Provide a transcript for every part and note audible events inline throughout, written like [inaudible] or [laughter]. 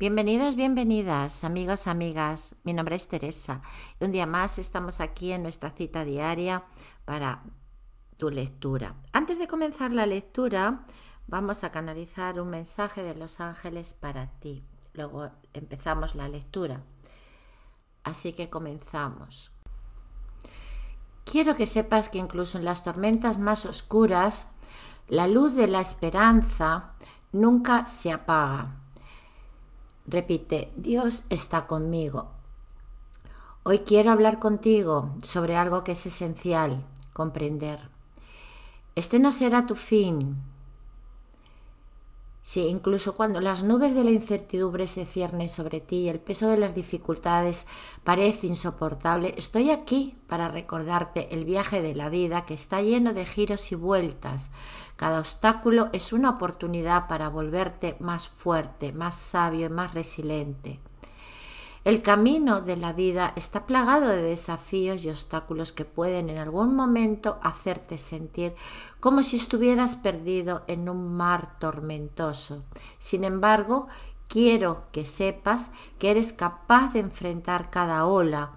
Bienvenidos, bienvenidas, amigos, amigas. Mi nombre es Teresa y un día más estamos aquí en nuestra cita diaria para tu lectura. Antes de comenzar la lectura, vamos a canalizar un mensaje de los ángeles para ti. Luego empezamos la lectura. Así que comenzamos. Quiero que sepas que incluso en las tormentas más oscuras, la luz de la esperanza nunca se apaga Repite, Dios está conmigo. Hoy quiero hablar contigo sobre algo que es esencial, comprender. Este no será tu fin, Sí, incluso cuando las nubes de la incertidumbre se ciernen sobre ti y el peso de las dificultades parece insoportable, estoy aquí para recordarte el viaje de la vida que está lleno de giros y vueltas. Cada obstáculo es una oportunidad para volverte más fuerte, más sabio y más resiliente. El camino de la vida está plagado de desafíos y obstáculos que pueden en algún momento hacerte sentir como si estuvieras perdido en un mar tormentoso. Sin embargo, quiero que sepas que eres capaz de enfrentar cada ola,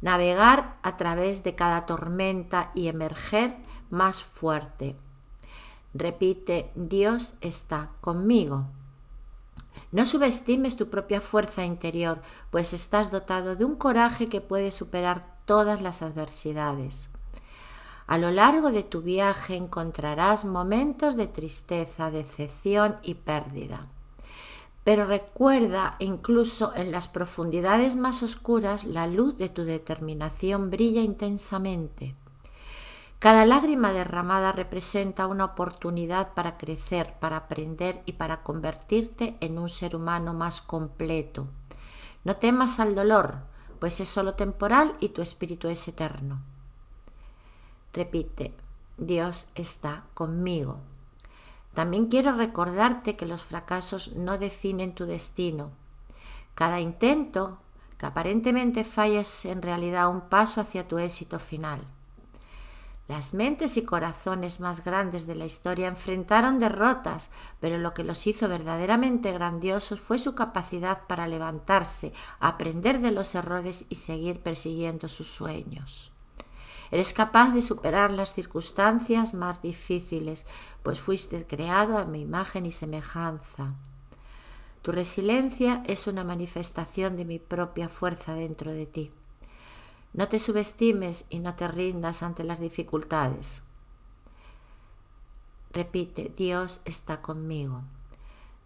navegar a través de cada tormenta y emerger más fuerte. Repite, Dios está conmigo. No subestimes tu propia fuerza interior, pues estás dotado de un coraje que puede superar todas las adversidades. A lo largo de tu viaje encontrarás momentos de tristeza, decepción y pérdida. Pero recuerda, incluso en las profundidades más oscuras, la luz de tu determinación brilla intensamente. Cada lágrima derramada representa una oportunidad para crecer, para aprender y para convertirte en un ser humano más completo. No temas al dolor, pues es solo temporal y tu espíritu es eterno. Repite, Dios está conmigo. También quiero recordarte que los fracasos no definen tu destino. Cada intento que aparentemente falla es en realidad un paso hacia tu éxito final. Las mentes y corazones más grandes de la historia enfrentaron derrotas, pero lo que los hizo verdaderamente grandiosos fue su capacidad para levantarse, aprender de los errores y seguir persiguiendo sus sueños. Eres capaz de superar las circunstancias más difíciles, pues fuiste creado a mi imagen y semejanza. Tu resiliencia es una manifestación de mi propia fuerza dentro de ti. No te subestimes y no te rindas ante las dificultades. Repite, Dios está conmigo.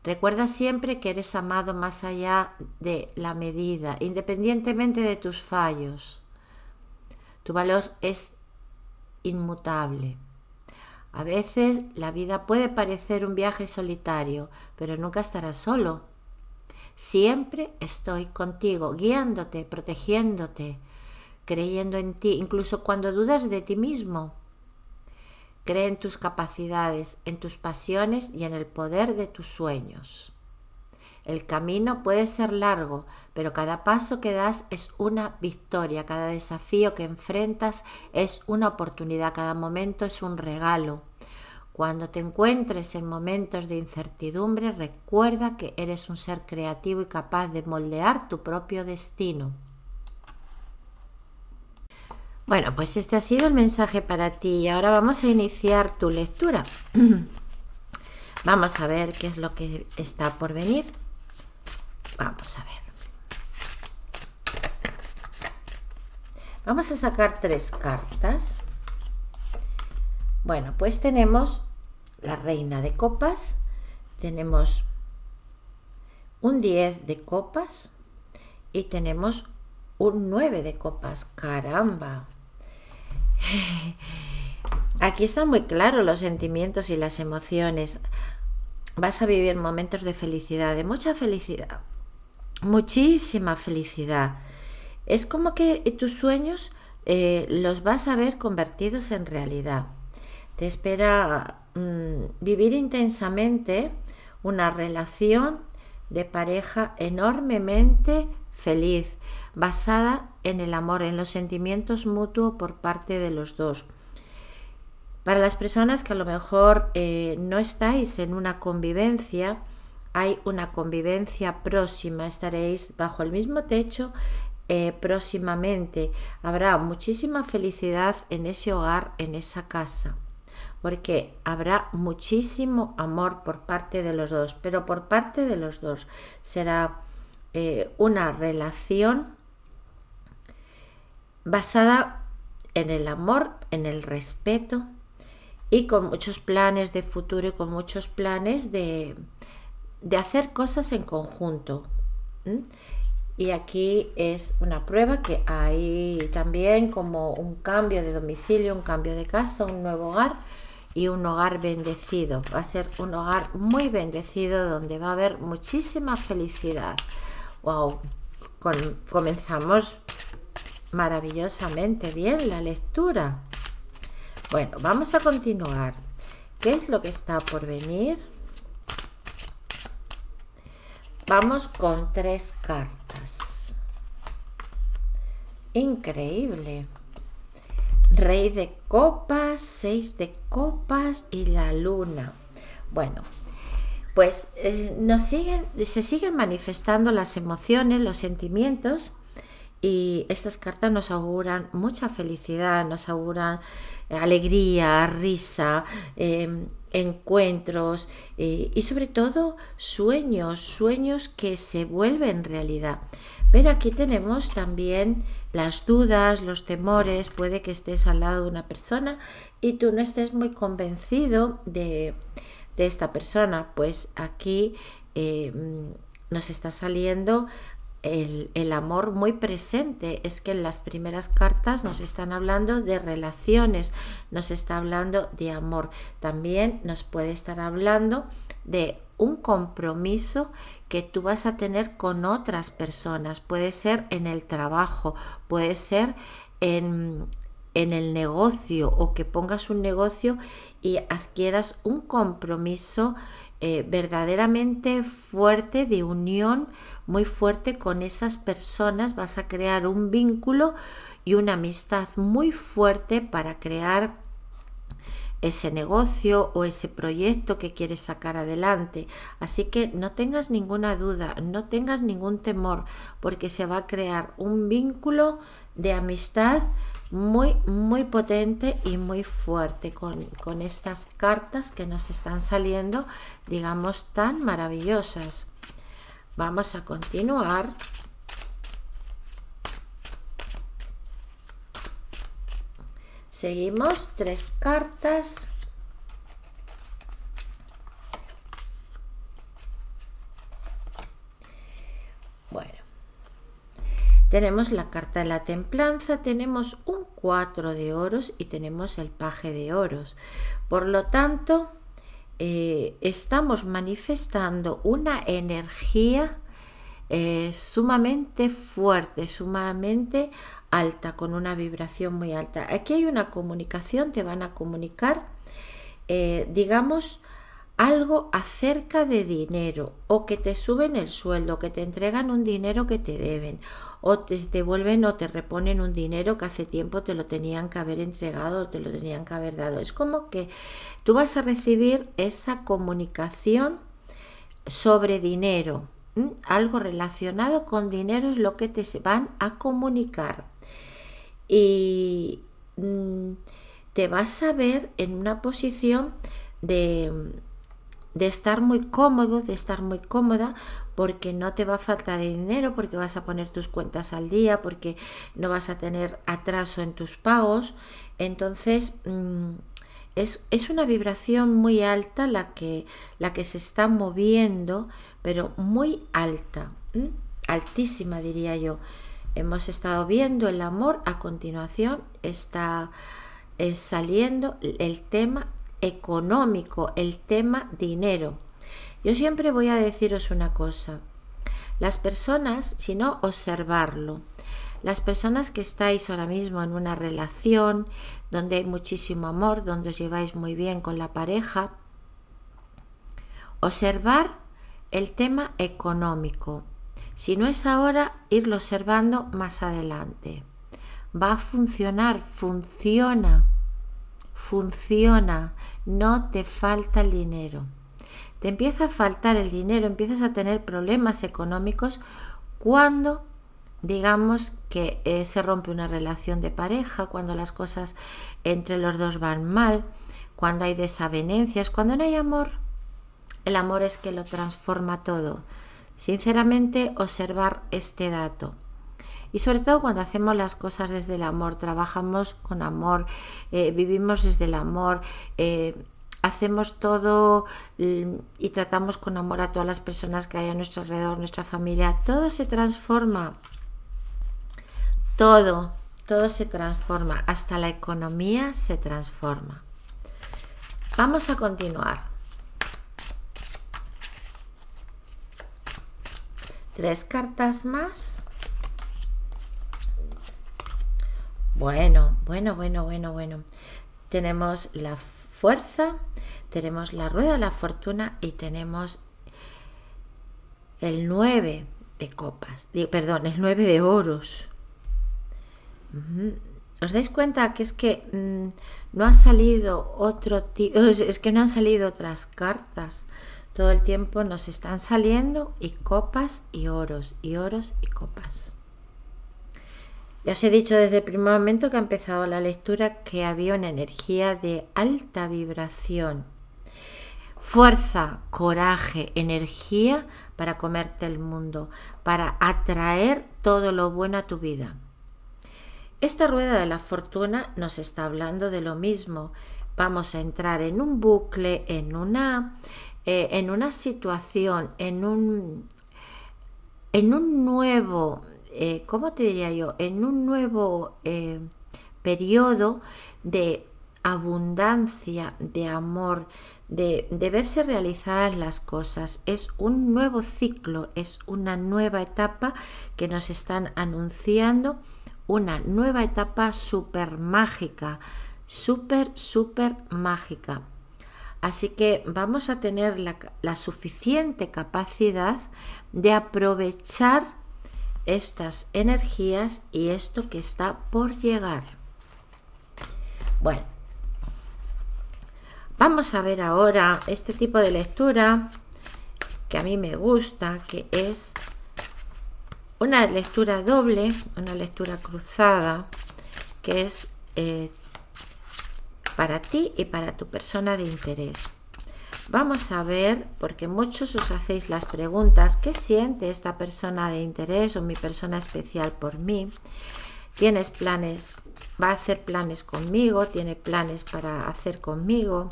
Recuerda siempre que eres amado más allá de la medida, independientemente de tus fallos. Tu valor es inmutable. A veces la vida puede parecer un viaje solitario, pero nunca estarás solo. Siempre estoy contigo, guiándote, protegiéndote, creyendo en ti, incluso cuando dudas de ti mismo. Cree en tus capacidades, en tus pasiones y en el poder de tus sueños. El camino puede ser largo, pero cada paso que das es una victoria, cada desafío que enfrentas es una oportunidad, cada momento es un regalo. Cuando te encuentres en momentos de incertidumbre, recuerda que eres un ser creativo y capaz de moldear tu propio destino. Bueno, pues este ha sido el mensaje para ti y ahora vamos a iniciar tu lectura. [clears throat] Vamos a ver qué es lo que está por venir. Vamos a ver. Vamos a sacar tres cartas. Bueno, pues tenemos la reina de copas, tenemos un 10 de copas y tenemos un 9 de copas. Caramba. [laughs] Aquí están muy claros los sentimientos y las emociones. Vas a vivir momentos de felicidad, de mucha felicidad, muchísima felicidad. Es como que tus sueños eh, los vas a ver convertidos en realidad. Te espera mm, vivir intensamente una relación de pareja enormemente feliz, basada en el amor, en los sentimientos mutuos por parte de los dos. Para las personas que a lo mejor eh, no estáis en una convivencia, hay una convivencia próxima, estaréis bajo el mismo techo eh, próximamente. Habrá muchísima felicidad en ese hogar, en esa casa, porque habrá muchísimo amor por parte de los dos, pero por parte de los dos será eh, una relación basada en el amor, en el respeto y con muchos planes de futuro y con muchos planes de, hacer cosas en conjunto. Y aquí es una prueba que hay también como un cambio de domicilio, un cambio de casa, un nuevo hogar y un hogar bendecido. Va a ser un hogar muy bendecido donde va a haber muchísima felicidad. Wow, comenzamos maravillosamente bien la lectura. Bueno, vamos a continuar. ¿Qué es lo que está por venir? Vamos con tres cartas. Increíble. Rey de copas, seis de copas y la luna. Bueno, pues eh, nos siguen, se siguen manifestando las emociones, los sentimientos y estas cartas nos auguran mucha felicidad, nos auguran alegría, risa, em, encuentros eh, y sobre todo sueños, sueños que se vuelven realidad. Pero aquí tenemos también las dudas, los temores, puede que estés al lado de una persona y tú no estés muy convencido de, esta persona, pues aquí em, nos está saliendo el, amor muy presente. Es que en las primeras cartas nos están hablando de relaciones, nos está hablando de amor. También nos puede estar hablando de un compromiso que tú vas a tener con otras personas. Puede ser en el trabajo, puede ser en, en el negocio o que pongas un negocio y adquieras un compromiso eh, verdaderamente fuerte de unión, muy fuerte con esas personas. Vas a crear un vínculo y una amistad muy fuerte para crear ese negocio o ese proyecto que quieres sacar adelante. Así que no tengas ninguna duda, no tengas ningún temor, porque se va a crear un vínculo de amistad muy, muy potente y muy fuerte con, con estas cartas que nos están saliendo, digamos, tan maravillosas. Vamos a continuar. Seguimos tres cartas. Tenemos la carta de la templanza, tenemos un 4 de oros y tenemos el paje de oros. Por lo tanto, eh, estamos manifestando una energía eh, sumamente fuerte, sumamente alta, con una vibración muy alta. Aquí hay una comunicación, te van a comunicar, eh, digamos, algo acerca de dinero o que te suben el sueldo, que te entregan un dinero que te deben o te devuelven o te reponen un dinero que hace tiempo te lo tenían que haber entregado o te lo tenían que haber dado. Es como que tú vas a recibir esa comunicación sobre dinero. Algo relacionado con dinero es lo que te van a comunicar. Y mm, te vas a ver en una posición de de estar muy cómodo, de estar muy cómoda, porque no te va a faltar dinero, porque vas a poner tus cuentas al día, porque no vas a tener atraso en tus pagos. Entonces, mm, es, es, una vibración muy alta la que, la que se está moviendo, pero muy alta, altísima diría yo. Hemos estado viendo el amor, a continuación está eh, saliendo el tema económico, el tema dinero. Yo siempre voy a deciros una cosa. Las personas, si no observarlo, las personas que estáis ahora mismo en una relación donde hay muchísimo amor, donde os lleváis muy bien con la pareja, observar el tema económico. Si no es ahora, irlo observando más adelante. Va a funcionar, funciona funciona, no te falta el dinero. te empieza a faltar el dinero, empiezas a tener problemas económicos cuando digamos que eh, se rompe una relación de pareja, cuando las cosas entre los dos van mal, cuando hay desavenencias, cuando no hay amor. El amor es que lo transforma todo. Sinceramente, observar este dato. Y sobre todo cuando hacemos las cosas desde el amor, trabajamos con amor, eh, vivimos desde el amor, eh, hacemos todo mm, y tratamos con amor a todas las personas que hay a nuestro alrededor, nuestra familia, todo se transforma. Todo, todo se transforma, hasta la economía se transforma. Vamos a continuar. Tres cartas más. Bueno, bueno, bueno, bueno, bueno. Tenemos la fuerza, tenemos la rueda de la fortuna y tenemos el 9 de copas, perdón, el 9 de oros. ¿Os dais cuenta que es que mm, no ha salido otro tipo, [laughs] es que no han salido otras cartas? Todo el tiempo nos están saliendo y copas y oros, y oros y copas. Ya os he dicho desde el primer momento que ha empezado la lectura que había una energía de alta vibración. Fuerza, coraje, energía para comerte el mundo, para atraer todo lo bueno a tu vida. Esta rueda de la fortuna nos está hablando de lo mismo. Vamos a entrar en un bucle, en una eh, en una situación, en un, en un nuevo, eh, ¿cómo te diría yo? En un nuevo eh, periodo de abundancia, de amor, de, de, verse realizadas las cosas. Es un nuevo ciclo, es una nueva etapa que nos están anunciando, una nueva etapa súper mágica, súper, súper mágica. Así que vamos a tener la, suficiente capacidad de aprovechar estas energías y esto que está por llegar. Bueno, vamos a ver ahora este tipo de lectura que a mí me gusta, que es una lectura doble, una lectura cruzada, que es eh, para ti y para tu persona de interés. Vamos a ver, porque muchos os hacéis las preguntas, ¿qué siente esta persona de interés o mi persona especial por mí? ¿Tienes planes? ¿Va a hacer planes conmigo? ¿Tiene planes para hacer conmigo?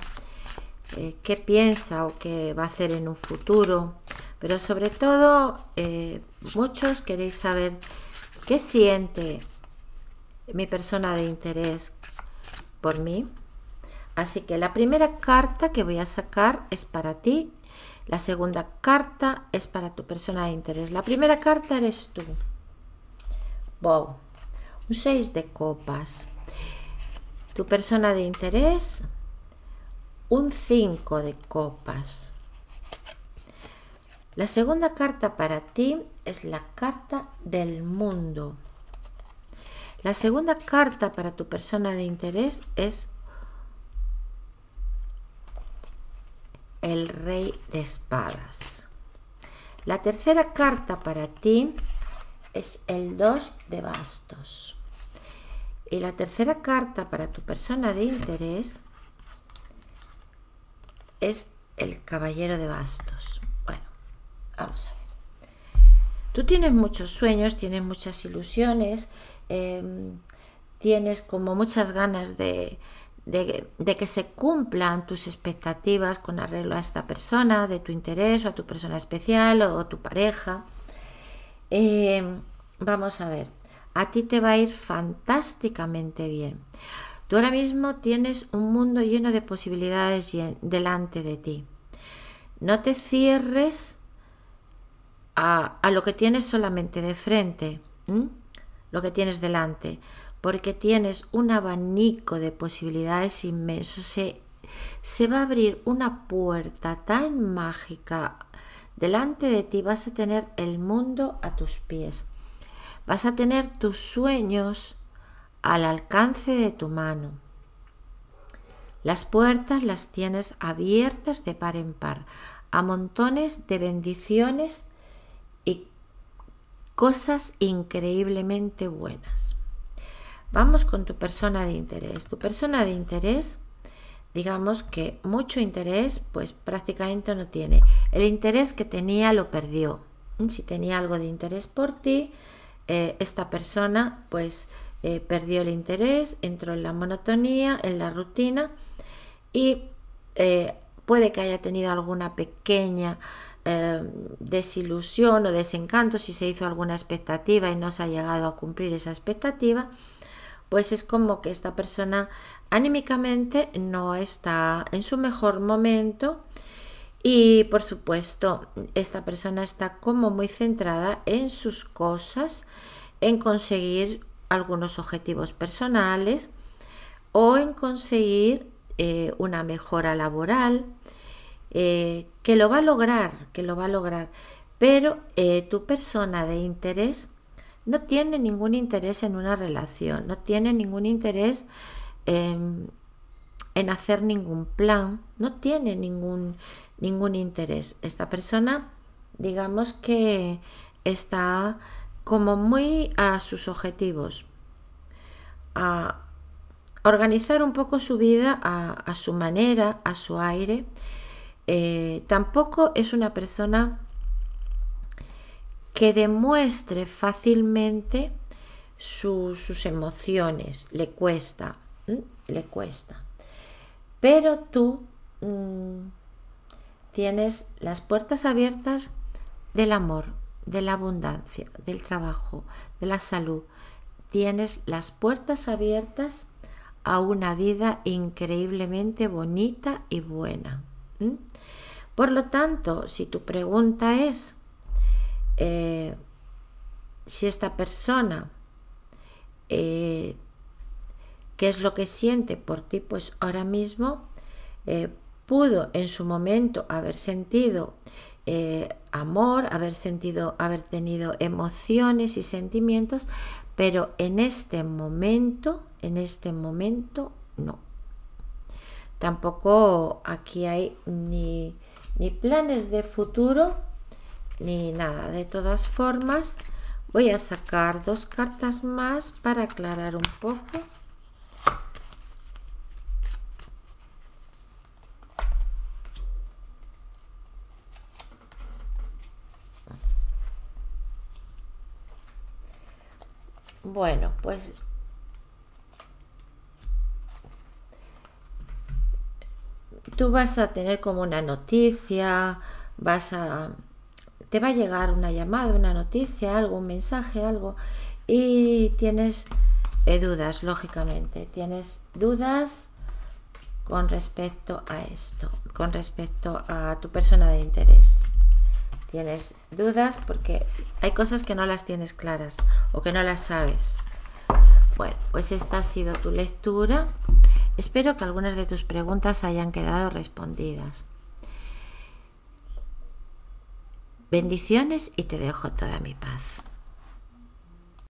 Eh, ¿Qué piensa o qué va a hacer en un futuro? Pero sobre todo, eh, muchos queréis saber qué siente mi persona de interés por mí. Así que la primera carta que voy a sacar es para ti. La segunda carta es para tu persona de interés. La primera carta eres tú. Wow. Un 6 de copas. Tu persona de interés. Un 5 de copas. La segunda carta para ti es la carta del mundo. La segunda carta para tu persona de interés es el rey de espadas. La tercera carta para ti es el 2 de bastos. Y la tercera carta para tu persona de interés es el caballero de bastos. Bueno, vamos a ver. Tú tienes muchos sueños, tienes muchas ilusiones, em, tienes como muchas ganas de, de, que se cumplan tus expectativas con arreglo a esta persona, de tu interés o a tu persona especial o, tu pareja. Eh, vamos a ver, a ti te va a ir fantásticamente bien. Tú ahora mismo tienes un mundo lleno de posibilidades delante de ti. No te cierres a, lo que tienes solamente de frente, lo que tienes delante porque tienes un abanico de posibilidades inmenso. Se, se va a abrir una puerta tan mágica delante de ti, vas a tener el mundo a tus pies. Vas a tener tus sueños al alcance de tu mano. Las puertas las tienes abiertas de par en par. a montones de bendiciones y cosas increíblemente buenas. Vamos con tu persona de interés. Tu persona de interés, digamos que mucho interés, pues prácticamente no tiene. El interés que tenía lo perdió. Si tenía algo de interés por ti, eh, esta persona pues eh, perdió el interés, entró en la monotonía, en la rutina y eh, puede que haya tenido alguna pequeña desilusión o desencanto si se hizo alguna expectativa y no se ha llegado a cumplir esa expectativa, pues es como que esta persona anímicamente no está en su mejor momento y por supuesto esta persona está como muy centrada en sus cosas, en conseguir algunos objetivos personales o en conseguir eh, una mejora laboral, eh, que lo va a lograr, que lo va a lograr. Pero eh, tu persona de interés no tiene ningún interés en una relación, no tiene ningún interés en, en hacer ningún plan, no tiene ningún, ningún interés. Esta persona, digamos que está como muy a sus objetivos, a organizar un poco su vida a, su manera, a su aire. Eh, tampoco es una persona que demuestre fácilmente sus emociones, le cuesta, le cuesta. Pero tú mm, tienes las puertas abiertas del amor, de la abundancia, del trabajo, de la salud, tienes las puertas abiertas a una vida increíblemente bonita y buena. Por lo tanto, si tu pregunta es eh, si esta persona, eh, qué es lo que siente por ti, pues ahora mismo eh, pudo en su momento haber sentido amor, haber sentido, haber tenido emociones y sentimientos, pero en este momento, en este momento no. Tampoco aquí hay ni, ni planes de futuro ni nada. De todas formas, voy a sacar dos cartas más para aclarar un poco. Bueno, pues tú vas a tener como una noticia, vas a te va a llegar una llamada, una noticia, algo, un mensaje, algo y tienes eh, dudas, lógicamente, tienes dudas con respecto a esto, con respecto a tu persona de interés tienes dudas porque hay cosas que no las tienes claras o que no las sabes. Bueno, pues esta ha sido tu lectura. Espero que algunas de tus preguntas hayan quedado respondidas. Bendiciones y te dejo toda mi paz.